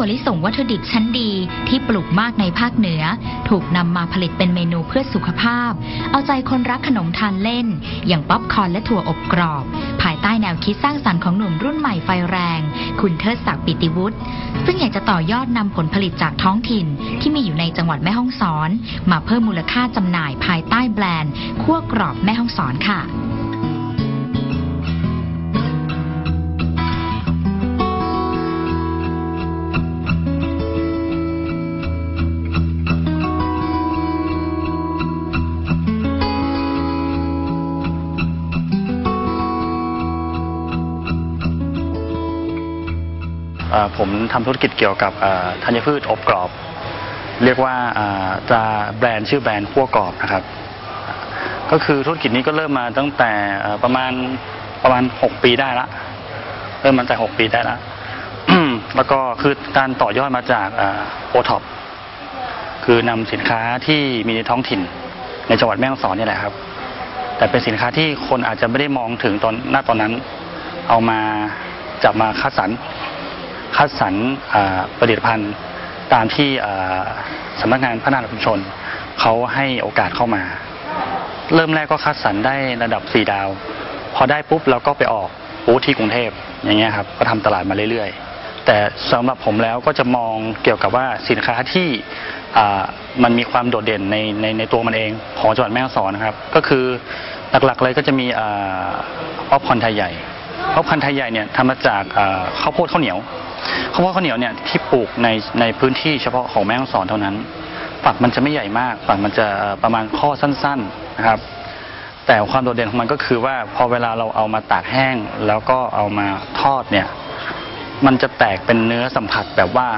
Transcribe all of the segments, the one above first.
ถั่วลิสงวัตถุดิบชั้นดีที่ปลูกมากในภาคเหนือ ถูกนำมาผลิตเป็นเมนูเพื่อสุขภาพ เอาใจคนรักขนมทานเล่น อย่างป๊อปคอร์นและถั่วอบกรอบ ภายใต้แนวคิดสร้างสรรค์ของหนุ่มรุ่นใหม่ไฟแรง คุณเทิดศักดิ์ปิติวุฒิซึ่งอยากจะต่อยอดนำผลผลิตจากท้องถิ่น ที่มีอยู่ในจังหวัดแม่ฮ่องสอน มาเพิ่มมูลค่าจำหน่ายภายใต้แบรนด์คั่วกรอบแม่ฮ่องสอนค่ะ ผมทำธุรกิจเกี่ยวกับธัญพืชอบกรอบ เรียกว่าจะแบรนด์ชื่อแบรนด์ขั้วกรอบนะครับ ก็คือธุรกิจนี้ก็เริ่มมาตั้งแต่ประมาณประมาณ 6 ปีได้ละเริ่มมาตั้งแต่ 6 ปีได้ละแล้วก็คือการต่อยอดมาจากโอท็อปคือนำสินค้าที่มีในท้องถิ่น ในจังหวัดแม่ฮ่องสอนนี่แหละครับ แต่เป็นสินค้าที่คนอาจจะไม่ได้มองถึงตอนหน้าตอนนั้น เอามาจับมาคัดสรร คัดสรรผลิตภัณฑ์ตามที่สำนักงานพัฒนาชุมชนเขาให้โอกาสเข้ามา เริ่มแรกก็คัดสรรได้ระดับ 4 ดาว พอได้ปุ๊บเราก็ไปออกบูธที่กรุงเทพอย่างเงี้ยครับก็ทำตลาดมาเรื่อยๆ แต่สำหรับผมแล้วก็จะมองเกี่ยวกับว่าสินค้าที่มันมีความโดดเด่นในในในตัวมันเองของจังหวัดแม่ฮ่องสอนนะครับ ก็คือหลักๆเลยก็จะมีอ่าป๊อปคอร์นไทยใหญ่เพราะพันธุ์ไทยใหญ่เนี่ยทำมาจากข้าวโพดข้าวเหนียว ข้าวโพดข้าวเหนียวเนี่ยที่ปลูกในในพื้นที่เฉพาะของแม่ฮ่องสอนเท่านั้น ฝักมันจะไม่ใหญ่มาก ฝักมันจะประมาณข้อสั้นๆนะครับ แต่ความโดดเด่นของมันก็คือว่าพอเวลาเราเอามาตากแห้ง แล้วก็เอามาทอดเนี่ยมันจะแตกเป็นเนื้อสัมผัสแบบว่า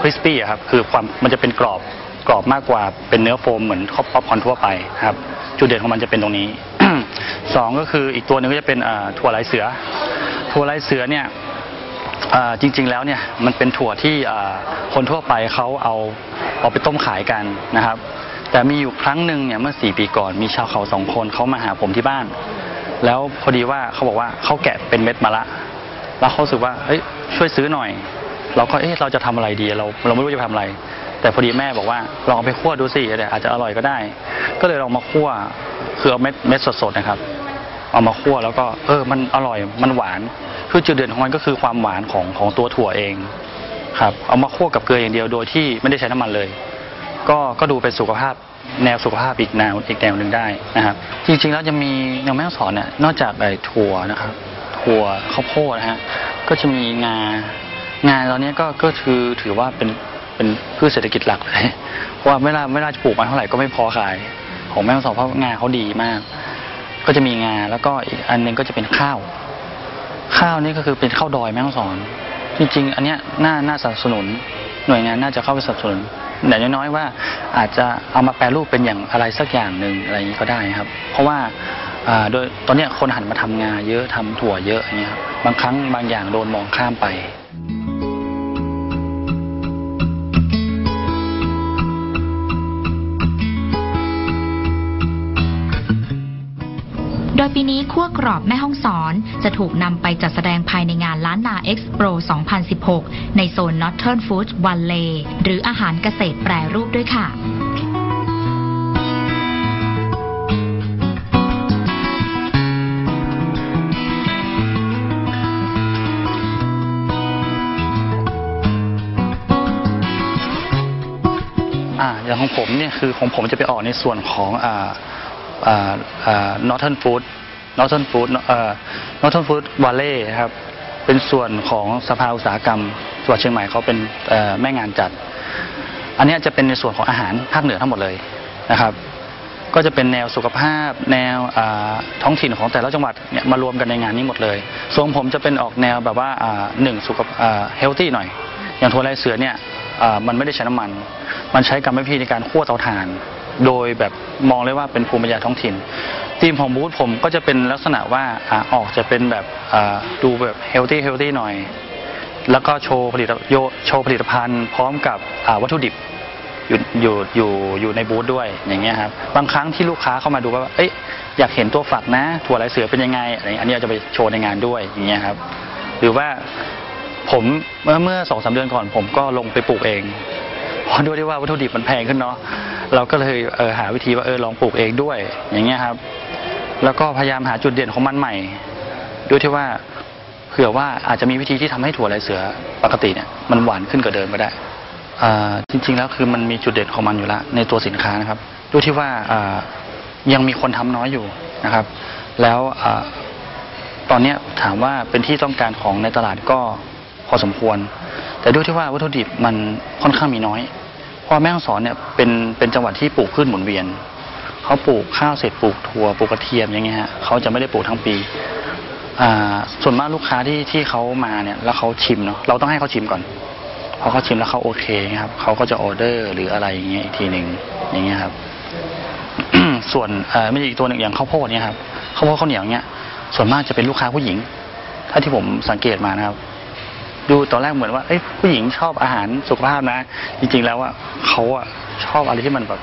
crispy ครับคือความมันจะเป็นกรอบกรอบมากกว่าเป็นเนื้อโฟมเหมือนข้าวป๊อปคอนทั่วไปครับ จุดเด่นของมันจะเป็นตรงนี้ สองก็คืออีกตัวหนึงก็จะเป็นถั่วลายเสือ ถั่วลายเสือเนี่ย จริงๆแล้วเนี่ยมันเป็นถั่วที่คนทั่วไปเขาเอาเอาไปต้มขายกันนะครับ แต่มีอยู่ครั้งหนึ่งเนี่ยเมื่อสี่ปีก่อนมีชาวเขาสองคนเขามาหาผมที่บ้าน แล้วพอดีว่าเขาบอกว่าเขาแกะเป็นเม็ดมาละ แล้วเขาสึกว่าเฮ้ยช่วยซื้อหน่อย เราก็เอ๊ะเราจะทำอะไรดีเราเราไม่รู้จะทำอะไร แต่พอดีแม่บอกว่าลองเอาไปคั่วดูสิอาจจะอร่อยก็ได้ ก็เลยลองมาคั่วคือเอาเม็ดเม็ดสดๆนะครับ เอามาคั่วแล้วก็เออมันอร่อยมันหวานคือจุดเด่นของมันก็คือความหวานของของตัวถั่วเองครับเอามาคั่วกับเกลืออย่างเดียวโดยที่ไม่ได้ใช้น้ำมันเลย ก็ก็ดูเป็นสุขภาพแนวสุขภาพอีกแนวอีกแนวหนึ่งได้นะครับ จริงๆแล้วจะมีอย่างแม่ฮ่องสอนเนี่ยนอกจากไอ้ถั่วนะครับ ถั่วข้าวโพดนะฮะก็จะมีงางาตอนนี้ก็ก็คือถือว่าเป็นเป็นพืชเศรษฐกิจหลักเลยเพราะว่าเวลาเวลาจะปลูกมาเท่าไหร่ก็ไม่พอขาย ของแม่ฮ่องสอนเพราะงาเขาดีมาก ก็จะมีงา แล้วก็อีกอันหนึงก็จะเป็นข้าว ข้าวนี่ก็คือเป็นข้าวดอยแม่ฮ่องสอน จริง ๆ อันเนี้ยน่าน่าสนับสนุน หน่วยงานน่าจะเข้าไปสนับสนุนแต่อยน้อยๆว่าอาจจะเอามาแปรรูปเป็นอย่างอะไรสักอย่างหนึ่งอะไรอย่างนี้ก็ได้ครับ เพราะว่าอ่าโดยตอนนี้คนหันมาทำงาเยอะทำถั่วเยอะอย่างเงี้ยครับบางครั้งบางอย่างโดนมองข้ามไป โดยปีนี้คั่วกรอบแม่ห้องสอนจะถูกนำไปจัดแสดงภายในงานล้านนาเอ็กซ์โปร 2016 ในโซน Northern Food Valley หรืออาหารเกษตรแปรรูปด้วยค่ะอ่าอย่างของผมเนี่ยคือของผมจะไปออกในส่วนของอ่า อ่าอ่า Northern Food Northern Food เอ่อ Northern Food Valley ครับเป็นส่วนของสภาอุตสาหกรรมจังหวัดเชียงใหม่เขาเป็นแม่งานจัด อันนี้จะเป็นในส่วนของอาหารภาคเหนือทั้งหมดเลยนะครับ ก็จะเป็นแนวสุขภาพ แนวท้องถิ่นของแต่ละจังหวัดเนี่ยมารวมกันในงานนี้หมดเลยส่วนของผมจะเป็นออกแนวแบบว่าหนึ่งสุขhealthy หน่อย อย่างถั่วลายเสือเนี่ยมันไม่ได้ใช้น้ำมัน มันใช้กรรมวิธีในการคั่วเตาถ่าน โดยแบบมองเลยว่าเป็นภูมิปัญญาท้องถิ่นธีมของบูธผมก็จะเป็นลักษณะว่าอออกจะเป็นแบบอ่าดูแบบ healthy healthy หน่อย แล้วก็โชว์ผลิตโยโชว์ผลิตภัณฑ์พร้อมกับอ่าวัตถุดิบอยู่อยู่อยู่อยู่ในบูธด้วยอย่างเงี้ยครับบางครั้งที่ลูกค้าเข้ามาดูว่าเอ้ยอยากเห็นตัวฝักนะ ถั่วลายเสือเป็นยังไงอะไรอันนี้เราจะไปโชว์ในงานด้วยอย่างเงี้ยครับ หรือว่าผมเมื่อเมื่อสองสามเดือนก่อน ผมก็ลงไปปลูกเองเพราะด้วยที่ว่าวัตถุดิบมันแพงขึ้นเนาะ เราก็เลยเออหาวิธีว่าเออลองปลูกเองด้วย อย่างเงี้ยครับ แล้วก็พยายามหาจุดเด่นของมันใหม่ ด้วยที่ว่าเผื่อว่าอาจจะมีวิธีที่ทำให้ถั่วลายเสือปกติเนี่ยมันหวานขึ้นกว่าเดิมก็ได้อจริง ๆ แล้วคือมันมีจุดเด่นของมันอยู่แล้วในตัวสินค้านะครับด้วยที่ว่าอยังมีคนทำน้อยอยู่นะครับ แล้วอตอนเนี้ยถามว่าเป็นที่ต้องการของในตลาดก็พอสมควร แต่ด้วยที่ว่าวัตถุดิบมันค่อนข้างมีน้อย พราะแม่ฮ่องสอนเนี่ยเป็นเป็นจังหวัดที่ปลูกพืชหมุนเวียนเขาปลูกข้าวเสร็จปลูกถั่วปลูกกระเทียมอย่างเงี้ยฮะเขาจะไม่ได้ปลูกทั้งปีอ่าส่วนมากลูกค้าที่ที่เขามาเนี่ยแล้วเขาชิมเนาะเราต้องให้เขาชิมก่อนพอเขาชิมแล้วเขาโอเคครับเขาก็จะออเดอร์หรืออะไรอย่างเงี้ยอีกทีหนึ่งอย่างเงี้ยครับ ส่วนเอ่อไม่ใช่อีกตัวหนึ่งอย่างข้าวโพดเนี่ยครับข้าวโพดข้าวเหนียวเนี่ยส่วนมากจะเป็นลูกค้าผู้หญิง ถ้าที่ผมสังเกตมานะครับ ดูตอนแรกเหมือนว่าเอ้ยผู้หญิงชอบอาหารสุขภาพนะ จริง ๆ แล้วอะเขาอะชอบอะไรที่มันแบบ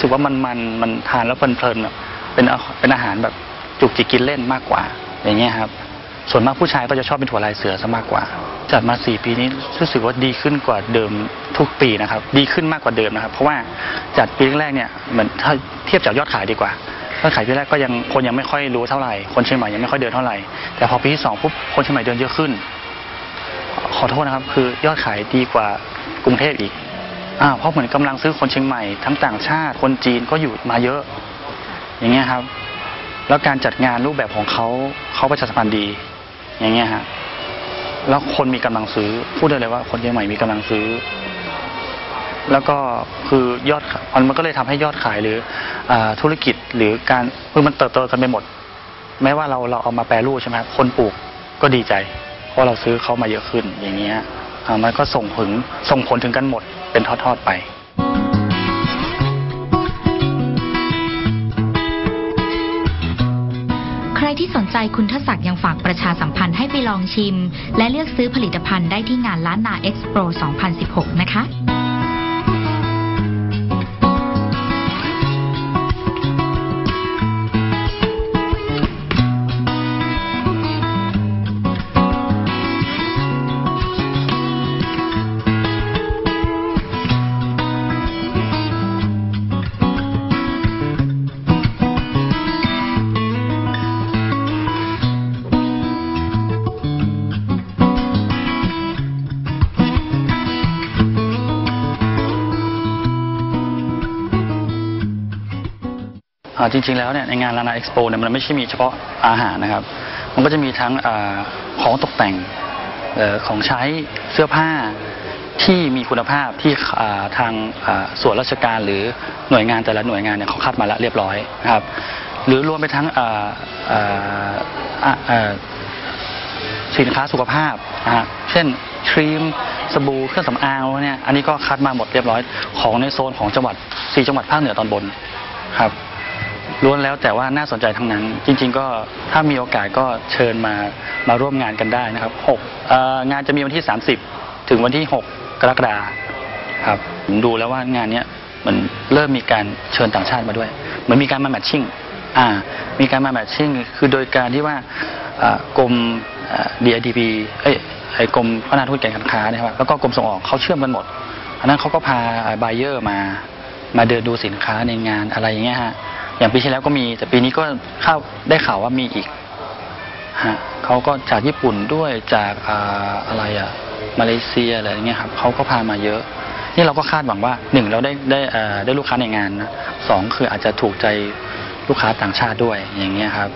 สึกว่ามันมันมันทานแล้วเพลินๆเป็นอาเป็นอาหารแบบจุกจิกกินเล่นมากกว่า อย่างเงี้ยครับ ส่วนมากผู้ชายก็จะชอบเป็นถั่วลายเสือซะมากกว่า จัดมาสี่ปีนี้รู้สึกว่าดีขึ้นกว่าเดิมทุกปีนะครับ ดีขึ้นมากกว่าเดิมนะครับ เพราะว่าจัดปีแรกเนี่ยเหมือนถ้าเทียบจากยอดขายดีกว่ายอดขายปีแรกก็ยังคนยังไม่ค่อยรู้เท่าไหร่ คนเชียงใหม่ยังไม่ค่อยเดินเท่าไหร่ แต่พอปีที่สองปุ๊บคนเชียงใหม่เดินเยอะขึ้น ขอโทษนะครับ คือยอดขายดีกว่ากรุงเทพอีกอ่าเพราะเหมือนกำลังซื้อคนเชียงใหม่ทั้งต่างชาติคนจีนก็อยู่มาเยอะ อย่างเงี้ยครับ แล้วการจัดงานรูปแบบของเขาเขาประชาสัมพันธ์ดี อย่างเงี้ยฮะแล้วคนมีกำลังซื้อ พูดได้เลยว่าคนเชียงใหม่มีกำลังซื้อ แล้วก็คือยอดขายมันก็เลยทำให้ยอดขายหรืออธุรกิจหรือการคือมันเติบโตกันไปหมด แม้ว่าเราเราเอามาแปรรูปใช่ไหมคนปลูกก็ดีใจ เพราะเราซื้อเขามาเยอะขึ้นอย่างเงี้ยมันก็ส่งผลส่งผลถึงกันหมดเป็นทอดๆไปใครที่สนใจคุณทศักดิ์ยังฝากประชาสัมพันธ์ให้ไปลองชิม และเลือกซื้อผลิตภัณฑ์ได้ที่งานล้านนาเอ็กซ์โปร 2016 นะคะ จริงๆแล้วเนี่ยในงานลานาเอ็กซ์โปเนี่ยมันไม่ใช่มีเฉพาะอาหารนะครับ มันก็จะมีทั้งอของตกแต่งอของใช้เสื้อผ้าที่มีคุณภาพที่ทางส่วนราชการหรือหน่วยงานแต่ละหน่วยงานเนี่ยเขาคัดมาแล้วเรียบร้อยนะครับ หรือรวมไปทั้งสินค้าสุขภาพนะฮะเช่นครีมสบู่เครื่องสำอางเนี่ยอันนี้ก็คัดมาหมดเรียบร้อยของในโซนของจังหวัดสี่จังหวัดภาคเหนือตอนบนครับ ล้วนแล้วแต่ว่าน่าสนใจทั้งนั้น จริง ๆ ก็ถ้ามีโอกาสก็เชิญมามาร่วมงานกันได้นะครับหกงานจะมีวันที่ 30 ถึงวันที่ 6 กรกฎาคมครับผมดูแล้วว่างานนี้เหมือนเริ่มมีการเชิญต่างชาติมาด้วยเหมือนมีการมาแมทชิ่งอ่ามีการมาแมทชิ่งคือโดยการที่ว่ากรม DIDP เอ้ยไอ้กรมพัฒนาธุรกิจการค้านะครับแล้วก็กรมส่งออกเขาเชื่อมกันหมดอันนั้นเขาก็พาไบเออร์มามาเดินดูสินค้าในงานอะไรอย่างเงี้ยฮะ อย่างปีที่แล้วก็มี แต่ปีนี้ก็ข้าได้ข่าวว่ามีอีกฮะเขาก็จากญี่ปุ่นด้วยจากอ่าอะไรอะมาเลเซียอะไรอย่างเงี้ยครับเขาก็พามาเยอะ นี่เราก็คาดหวังว่าหนึ่งเราได้ได้เอ่อได้ลูกค้าในงานนะสองคืออาจจะถูกใจลูกค้าต่างชาติด้วยอย่างเงี้ยครับ